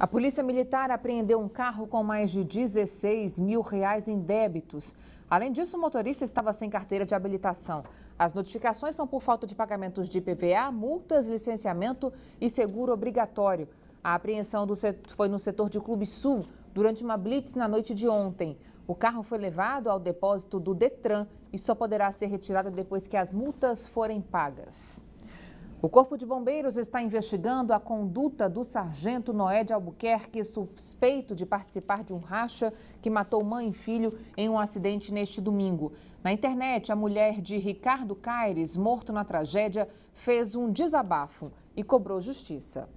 A Polícia Militar apreendeu um carro com mais de 16 mil reais em débitos. Além disso, o motorista estava sem carteira de habilitação. As notificações são por falta de pagamentos de PVA, multas, licenciamento e seguro obrigatório. A apreensão setor, foi no setor de Clube Sul durante uma blitz na noite de ontem. O carro foi levado ao depósito do Detran e só poderá ser retirado depois que as multas forem pagas. O Corpo de Bombeiros está investigando a conduta do sargento Noé de Albuquerque, suspeito de participar de um racha que matou mãe e filho em um acidente neste domingo. Na internet, a mulher de Ricardo Caires, morto na tragédia, fez um desabafo e cobrou justiça.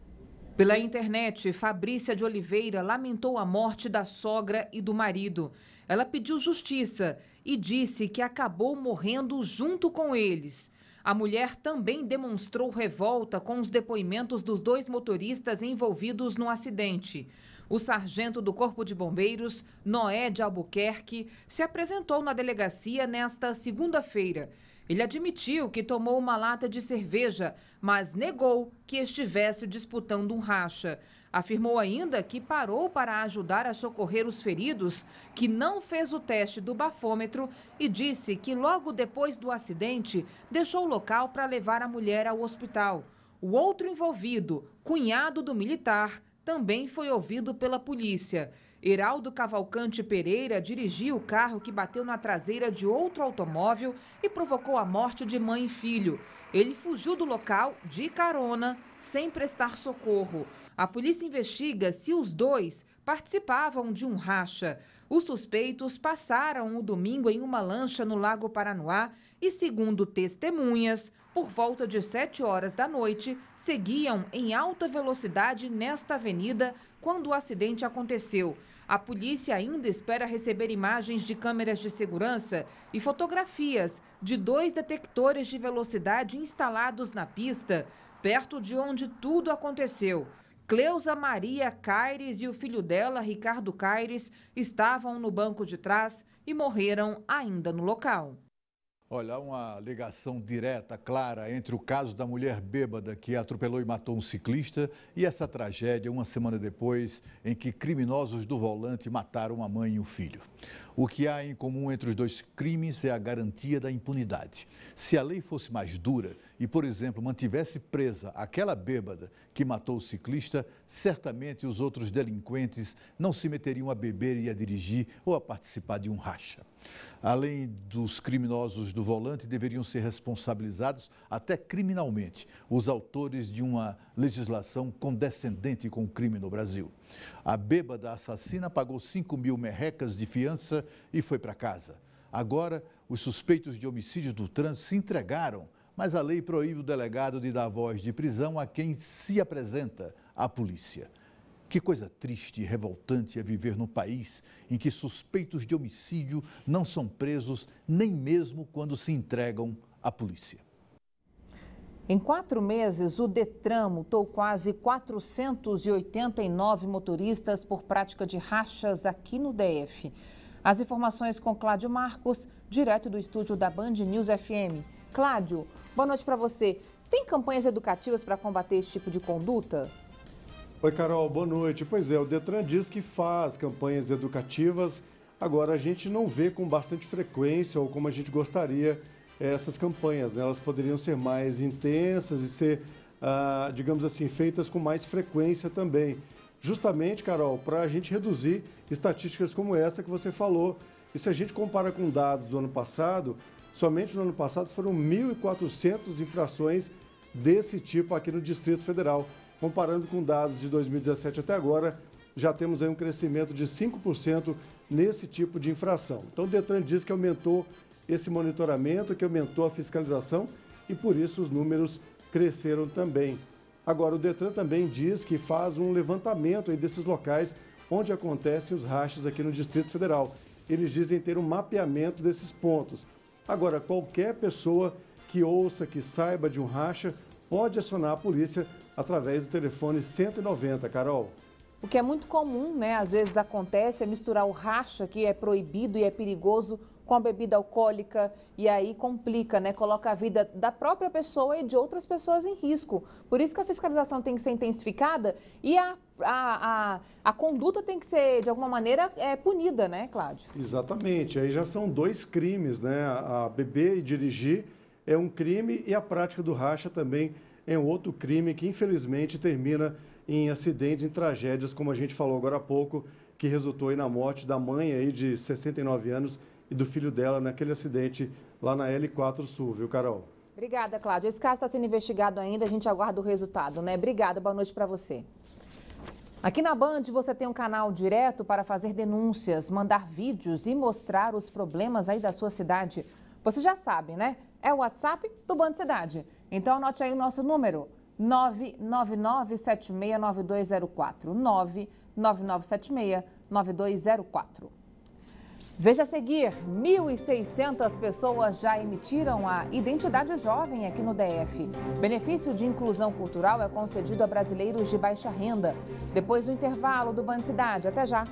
Pela internet, Fabrícia de Oliveira lamentou a morte da sogra e do marido. Ela pediu justiça e disse que acabou morrendo junto com eles. A mulher também demonstrou revolta com os depoimentos dos dois motoristas envolvidos no acidente. O sargento do Corpo de Bombeiros, Noé de Albuquerque, se apresentou na delegacia nesta segunda-feira. Ele admitiu que tomou uma lata de cerveja, mas negou que estivesse disputando um racha. Afirmou ainda que parou para ajudar a socorrer os feridos, que não fez o teste do bafômetro e disse que logo depois do acidente deixou o local para levar a mulher ao hospital. O outro envolvido, cunhado do militar, também foi ouvido pela polícia. Heraldo Cavalcante Pereira dirigiu o carro que bateu na traseira de outro automóvel e provocou a morte de mãe e filho. Ele fugiu do local de carona, sem prestar socorro. A polícia investiga se os dois participavam de um racha. Os suspeitos passaram o domingo em uma lancha no Lago Paranoá e, segundo testemunhas, por volta de 7 horas da noite, seguiam em alta velocidade nesta avenida quando o acidente aconteceu. A polícia ainda espera receber imagens de câmeras de segurança e fotografias de dois detectores de velocidade instalados na pista, perto de onde tudo aconteceu. Cleusa Maria Caires e o filho dela, Ricardo Caires, estavam no banco de trás e morreram ainda no local. Olha, uma ligação direta, clara, entre o caso da mulher bêbada que atropelou e matou um ciclista e essa tragédia, uma semana depois, em que criminosos do volante mataram a mãe e o filho. O que há em comum entre os dois crimes é a garantia da impunidade. Se a lei fosse mais dura e, por exemplo, mantivesse presa aquela bêbada que matou o ciclista, certamente os outros delinquentes não se meteriam a beber e a dirigir ou a participar de um racha. Além dos criminosos do volante, deveriam ser responsabilizados até criminalmente os autores de uma legislação condescendente com o crime no Brasil. A bêbada assassina pagou 5 mil merrecas de fiança e foi para casa. Agora, os suspeitos de homicídio do trânsito se entregaram, mas a lei proíbe o delegado de dar voz de prisão a quem se apresenta à polícia. Que coisa triste e revoltante é viver num país em que suspeitos de homicídio não são presos nem mesmo quando se entregam à polícia. Em quatro meses, o Detran multou quase 489 motoristas por prática de rachas aqui no DF. As informações com Cláudio Marcos, direto do estúdio da Band News FM. Cláudio, boa noite para você. Tem campanhas educativas para combater esse tipo de conduta? Oi, Carol, boa noite. Pois é, o Detran diz que faz campanhas educativas, agora a gente não vê com bastante frequência ou como a gente gostaria essas campanhas, né? Elas poderiam ser mais intensas e ser, ah, digamos assim, feitas com mais frequência também. Justamente, Carol, para a gente reduzir estatísticas como essa que você falou. E se a gente compara com dados do ano passado, somente no ano passado foram 1.400 infrações desse tipo aqui no Distrito Federal. Comparando com dados de 2017 até agora, já temos aí um crescimento de 5% nesse tipo de infração. Então o Detran diz que aumentou esse monitoramento, que aumentou a fiscalização e por isso os números cresceram também. Agora o Detran também diz que faz um levantamento desses locais onde acontecem os rachas aqui no Distrito Federal. Eles dizem ter um mapeamento desses pontos. Agora, qualquer pessoa que ouça, que saiba de um racha, pode acionar a polícia através do telefone 190, Carol. O que é muito comum, né? Às vezes acontece é misturar o racha, que é proibido e é perigoso, com a bebida alcoólica e aí complica, né? Coloca a vida da própria pessoa e de outras pessoas em risco. Por isso que a fiscalização tem que ser intensificada e a, a, a, a conduta tem que ser, de alguma maneira, é, punida, né, Cláudio? Exatamente. Aí já são dois crimes, né? A beber e dirigir é um crime e a prática do racha também é um outro crime que, infelizmente, termina em acidentes, em tragédias, como a gente falou agora há pouco, que resultou na morte da mãe aí de 69 anos e do filho dela naquele acidente lá na L4 Sul, viu, Carol? Obrigada, Cláudio. Esse caso está sendo investigado ainda, a gente aguarda o resultado, né? Obrigada, boa noite para você. Aqui na Band você tem um canal direto para fazer denúncias, mandar vídeos e mostrar os problemas aí da sua cidade. Você já sabe, né? É o WhatsApp do Band Cidade. Então anote aí o nosso número: 999769204. 999769204. Veja a seguir, 1.600 pessoas já emitiram a identidade jovem aqui no DF. Benefício de inclusão cultural é concedido a brasileiros de baixa renda. Depois do intervalo do Band Cidade. Até já.